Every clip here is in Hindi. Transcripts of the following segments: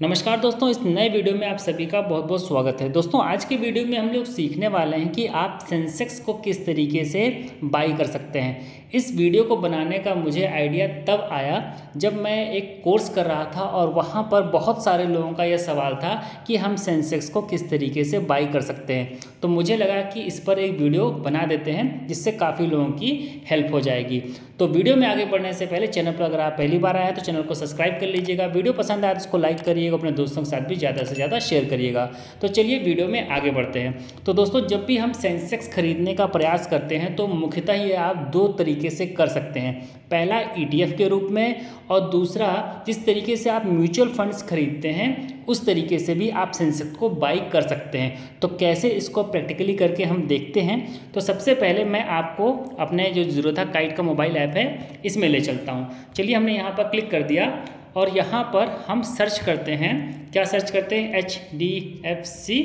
नमस्कार दोस्तों, इस नए वीडियो में आप सभी का बहुत बहुत स्वागत है। दोस्तों, आज के वीडियो में हम लोग सीखने वाले हैं कि आप सेंसेक्स को किस तरीके से बाई कर सकते हैं। इस वीडियो को बनाने का मुझे आइडिया तब आया जब मैं एक कोर्स कर रहा था और वहाँ पर बहुत सारे लोगों का यह सवाल था कि हम सेंसेक्स को किस तरीके से बाई कर सकते हैं। तो मुझे लगा कि इस पर एक वीडियो बना देते हैं, जिससे काफ़ी लोगों की हेल्प हो जाएगी। तो वीडियो में आगे बढ़ने से पहले चैनल पर अगर आप पहली बार आए तो चैनल को सब्सक्राइब कर लीजिएगा। वीडियो पसंद आए तो उसको लाइक करिएगा, अपने दोस्तों के साथ भी ज़्यादा से ज़्यादा शेयर करिएगा। तो चलिए वीडियो में आगे बढ़ते हैं। तो दोस्तों, जब भी हम सेंसेक्स खरीदने का प्रयास करते हैं तो मुख्यतः ये आप दो तरीके से कर सकते हैं। पहला ईटीएफ के रूप में, और दूसरा, जिस तरीके से आप म्यूचुअल फंड्स खरीदते हैं, उस तरीके से भी आप सेंसेक्स को बाई कर सकते हैं। तो कैसे इसको प्रैक्टिकली करके हम देखते हैं? तो सबसे पहले मैं आपको अपने जो जीरोधा काइट का मोबाइल ऐप है, इसमें ले चलता हूँ। चलिए हमने यहाँ पर क्लिक कर दिया। और यहाँ पर हम सर्च करते हैं। क्या सर्च करते हैं? H D F C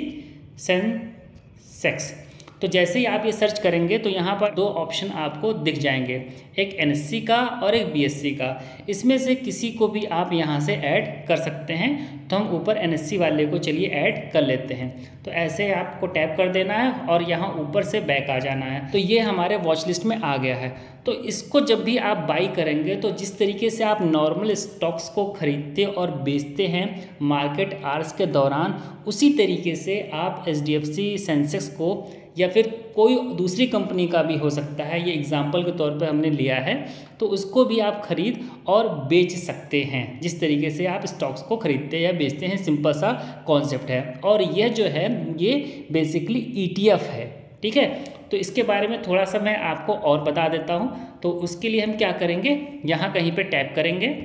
Sensex तो जैसे ही आप ये सर्च करेंगे तो यहाँ पर दो ऑप्शन आपको दिख जाएँगे। एक एन का और एक बीएससी का। इसमें से किसी को भी आप यहाँ से ऐड कर सकते हैं। तो हम ऊपर एन वाले को चलिए ऐड कर लेते हैं। तो ऐसे आपको टैप कर देना है और यहाँ ऊपर से बैक आ जाना है। तो ये हमारे वॉच लिस्ट में आ गया है। तो इसको जब भी आप बाई करेंगे तो जिस तरीके से आप नॉर्मल स्टॉक्स को खरीदते और बेचते हैं मार्केट आर्स के दौरान, उसी तरीके से आप एच डी सेंसेक्स को या फिर कोई दूसरी कंपनी का भी हो सकता है, ये एग्ज़ाम्पल के तौर पर हमने लिया है तो उसको भी आप खरीद और बेच सकते हैं। जिस तरीके से आप स्टॉक्स को खरीदते या बेचते हैं सिंपल सा कॉन्सेप्ट है। और यह जो है, ये बेसिकली ईटीएफ है, ठीक है? तो इसके बारे में थोड़ा सा मैं आपको और बता देता हूँ। तो उसके लिए हम क्या करेंगे? यहाँ कहीं पर टैप करेंगे।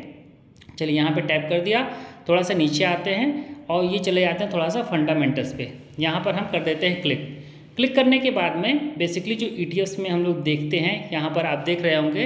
चलिए यहाँ पर टैप कर दिया। थोड़ा सा नीचे आते हैं और ये चले जाते हैं थोड़ा सा फंडामेंटल्स पे। यहाँ पर हम कर देते हैं क्लिक क्लिक करने के बाद में बेसिकली जो ई e में हम लोग देखते हैं, यहाँ पर आप देख रहे होंगे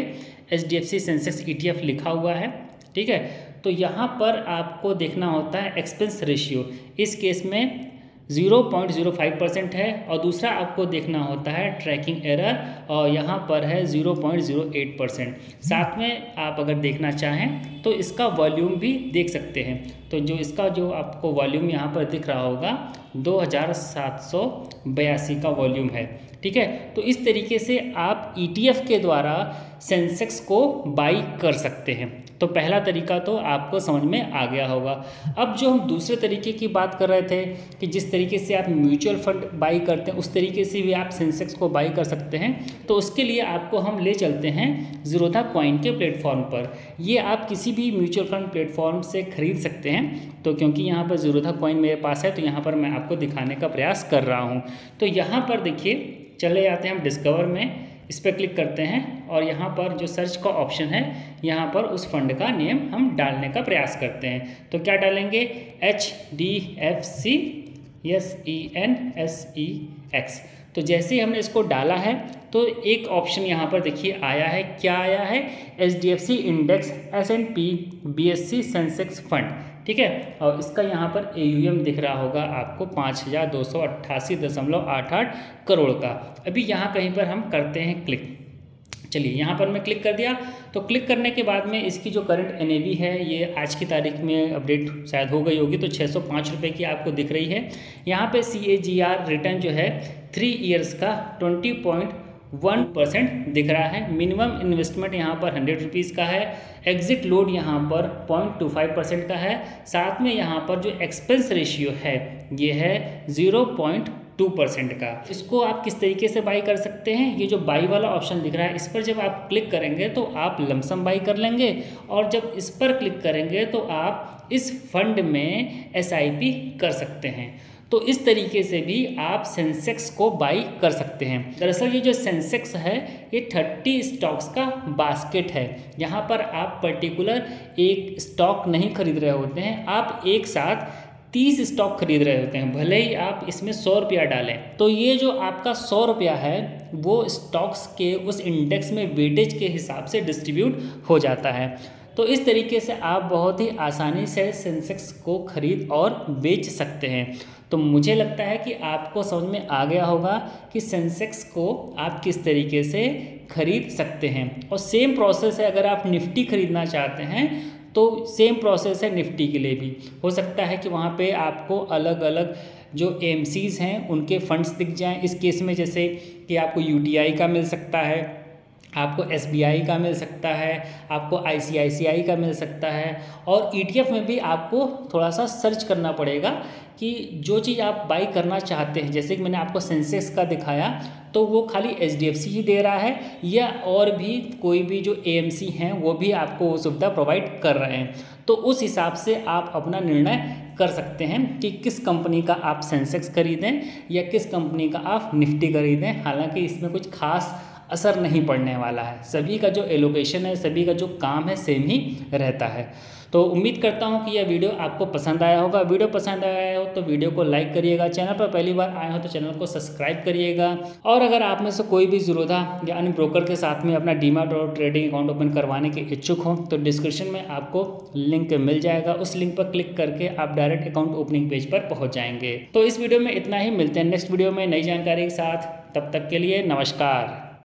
H D F C Sensex ETF लिखा हुआ है, ठीक है? तो यहाँ पर आपको देखना होता है एक्सपेंस रेशियो इस केस में zero point zero five percent है और दूसरा आपको देखना होता है ट्रैकिंग एरर और यहाँ पर है zero point zero eight percent. साथ में आप अगर देखना चाहें तो इसका वॉल्यूम भी देख सकते हैं। तो जो इसका जो आपको वॉल्यूम यहाँ पर दिख रहा होगा, दो हज़ार सात सौ बयासी का वॉल्यूम है। ठीक है? तो इस तरीके से आप ई e के द्वारा सेंसेक्स को बाई कर सकते हैं। तो पहला तरीका तो आपको समझ में आ गया होगा। अब जो हम दूसरे तरीके की बात कर रहे थे कि जिस तरीके से आप म्यूचुअल फंड बाई करते हैं, उस तरीके से भी आप सेंसेक्स को बाई कर सकते हैं। तो उसके लिए आपको हम ले चलते हैं जीरोधा कॉइन के प्लेटफॉर्म पर। ये आप किसी भी म्यूचुअल फंड प्लेटफॉर्म से खरीद सकते हैं। तो क्योंकि यहाँ पर जीरोधा कॉइन मेरे पास है तो यहाँ पर मैं आपको दिखाने का प्रयास कर रहा हूँ। तो यहाँ पर देखिए चले जाते हैं, हम डिस्कवर में इस पर क्लिक करते हैं और यहाँ पर जो सर्च का ऑप्शन है, यहाँ पर उस फंड का नेम हम डालने का प्रयास करते हैं। तो क्या डालेंगे? H D F C S E N S E X तो जैसे ही हमने इसको डाला है तो एक ऑप्शन यहाँ पर देखिए आया है। क्या आया है? H D F C index S and P B S E Sensex fund ठीक है? और इसका यहाँ पर ए यू एम दिख रहा होगा आपको पाँच हज़ार दो सौ अट्ठासी दशमलव आठ आठ करोड़ का। अभी यहाँ कहीं पर हम करते हैं क्लिक चलिए, यहाँ पर मैं क्लिक कर दिया। तो क्लिक करने के बाद में इसकी जो करंट एन है, ये आज की तारीख में अपडेट शायद हो गई होगी तो छः सौ की आपको दिख रही है। यहाँ पे सी ए जी आर रिटर्न जो है थ्री ईयर्स का ट्वेंटी पॉइंट वन परसेंट दिख रहा है। मिनिमम इन्वेस्टमेंट यहाँ पर हंड्रेड रुपीज़ का है। एग्जिट लोड यहाँ पर पॉइंट टू फाइव परसेंट का है। साथ में यहाँ पर जो एक्सपेंस रेशियो है, ये है ज़ीरो पॉइंट टू परसेंट का। इसको आप किस तरीके से बाई कर सकते हैं? ये जो बाई वाला ऑप्शन दिख रहा है, इस पर जब आप क्लिक करेंगे तो आप लमसम बाई कर लेंगे और जब इस पर क्लिक करेंगे तो आप इस फंड में एसआईपी कर सकते हैं। तो इस तरीके से भी आप सेंसेक्स को बाई कर सकते हैं। दरअसल ये जो सेंसेक्स है, ये थर्टी स्टॉक्स का बास्केट है। यहाँ पर आप पर्टिकुलर एक स्टॉक नहीं खरीद रहे होते हैं, आप एक साथ तीस स्टॉक खरीद रहे होते हैं, भले ही आप इसमें सौ रुपया डालें। तो ये जो आपका सौ रुपया है, वो स्टॉक्स के उस इंडेक्स में वेटेज के हिसाब से डिस्ट्रीब्यूट हो जाता है। तो इस तरीके से आप बहुत ही आसानी से सेंसेक्स को खरीद और बेच सकते हैं। तो मुझे लगता है कि आपको समझ में आ गया होगा कि सेंसेक्स को आप किस तरीके से खरीद सकते हैं। और सेम प्रोसेस है, अगर आप निफ्टी खरीदना चाहते हैं तो सेम प्रोसेस है निफ्टी के लिए भी। हो सकता है कि वहाँ पे आपको अलग अलग जो एम हैं, उनके फंड्स दिख जाएँ। इस केस में जैसे कि आपको यूटीआई का मिल सकता है। आपको SBI का मिल सकता है, आपको ICICI का मिल सकता है और ई e में भी आपको थोड़ा सा सर्च करना पड़ेगा कि जो चीज़ आप बाई करना चाहते हैं, जैसे कि मैंने आपको सेंसेक्स का दिखाया तो वो खाली HDFC ही दे रहा है या और भी कोई भी जो AMC हैं, वो भी आपको वो सुविधा प्रोवाइड कर रहे हैं। तो उस हिसाब से आप अपना निर्णय कर सकते हैं कि किस कंपनी का आप सेंसेक्स खरीदें या किस कंपनी का आप निफ्टी खरीदें। हालाँकि इसमें कुछ खास असर नहीं पड़ने वाला है। सभी का जो एलोकेशन है, सभी का जो काम है सेम ही रहता है। तो उम्मीद करता हूँ कि यह वीडियो आपको पसंद आया होगा। वीडियो पसंद आया हो तो वीडियो को लाइक करिएगा। चैनल पर पहली बार आए हो तो चैनल को सब्सक्राइब करिएगा। और अगर आप में से कोई भी ज़रूरत या अन्य ब्रोकर के साथ में अपना डीमार्ट और ट्रेडिंग अकाउंट ओपन करवाने के इच्छुक हो तो डिस्क्रिप्शन में आपको लिंक मिल जाएगा। उस लिंक पर क्लिक करके आप डायरेक्ट अकाउंट ओपनिंग पेज पर पहुँच जाएँगे। तो इस वीडियो में इतना ही। मिलते हैं नेक्स्ट वीडियो में नई जानकारी के साथ। तब तक के लिए नमस्कार।